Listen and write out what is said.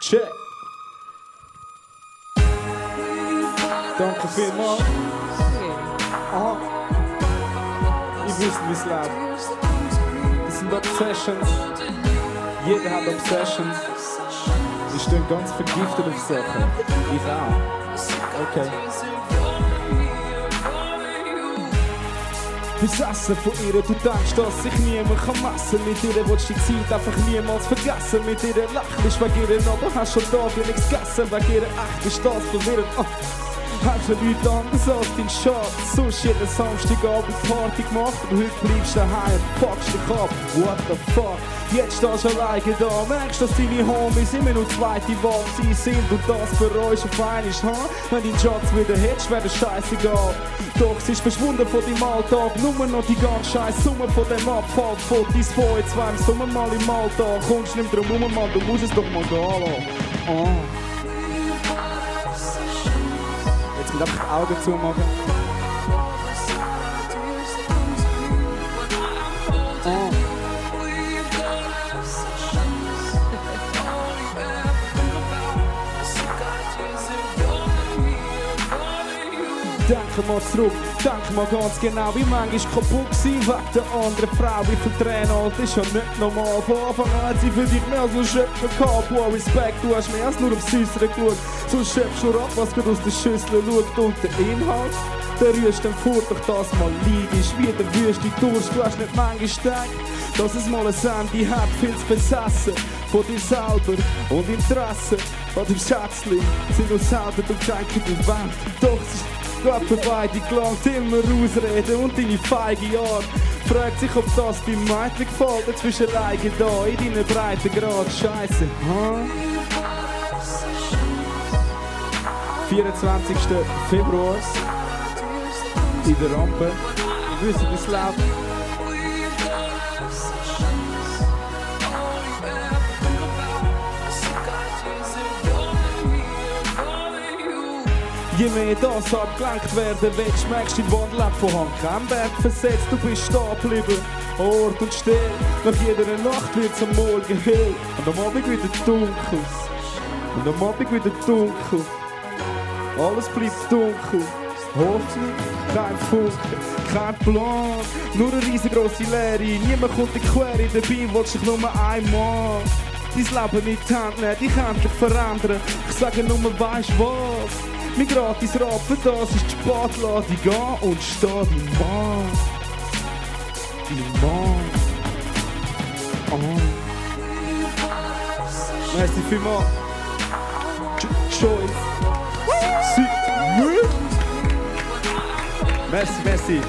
Check. Danke vielmals. Aha. Ich wisst, wie es läuft. Das sind Obsessions. Jeder hat Obsessions. Sie stehen ganz vergiftet auf Sachen. Ich auch. Okay. Besessen von ihr, du denkst, dass sich niemand kann messen. Mit ihr willst du die Zeit einfach niemals vergessen. Mit ihr lächelst wegen ihr, aber hast schon Tage nichts gegessen. Wegen ihr echt ist das verwirrend oh. Hast du nichts anderes als dein Schatz Sonst jeden Samstagabend Party gemacht Und heute bleibst du daheim packst dich ab What the fuck Jetzt stehst du alleine da, merkst, dass deine Homies immer nur zweite Wahl sie sind und das bereust auf einmal, ha? Wenn dein Schatz wieder hättest, wäre das scheißegal. Doch sie ist verschwunden von deinem Alltag, nur noch die ganze scheiß Summe von dem Abfall. Von jetzt zwei im Sommer mal im Alltag. Kommst nicht drum rum, Mann, du musst es doch mal gehen lassen. Oh. Einfach die Augen zumachen. Denke mal zurück, denke mal ganz genau, wie manchmal kaputt gewesen wegen der anderen Frau. Wie viel Tränen, Alter, ist ja nicht normal. Von Anfang an hat sie für dich mehr als nur Schöpfen gehabt. Boah, Respekt, du hast mehr als nur aufs Äußere geschaut. So schöpfst du ab, was gerade aus der Schüssel schaut und der Inhalt. Der rührst dann vor, doch das mal liegst. Wie der Wüste Durst, du hast nicht manchmal gedacht, dass es mal ein Ende hat, viel zu besessen. Von dir selber und Interesse an dem Schätzchen sind nur selten und denken, du Wand. Doch ist Gott für beide gelangt, immer ausreden und deine feige Art. Fragt sich, ob das deinem Mädchen gefällt, du alleine da, in deinen breiten Grad. Scheiße, ha? 24. Februar in der Rampe. Wüsste, wie es läuft. Je mehr das abgelenkt werden willst, merkst du im Wandel von Hand kein Berg versetzt. Du bist stehen geblieben, Ort und still. Nach jeder Nacht wird's am Morgen hell. Und am Abend wieder dunkel. Und am Abend wieder dunkel. Alles bleibt dunkel. Hoffnung, kein Funken, kein Plan. Nur eine riesengroße Leere. Niemand kommt in die Quere, dabei willst du dich nur einmal. Dein Leben in die Hand nehmen, dich endlich verändern. Ich sage nur, weisst was? Mein gratis Rat für das ist die Spatlade. Geh und steh dein Mann. Dein Mann. Oh. Merci vielmals. Ch- Choice. Merci, merci.